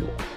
Bye.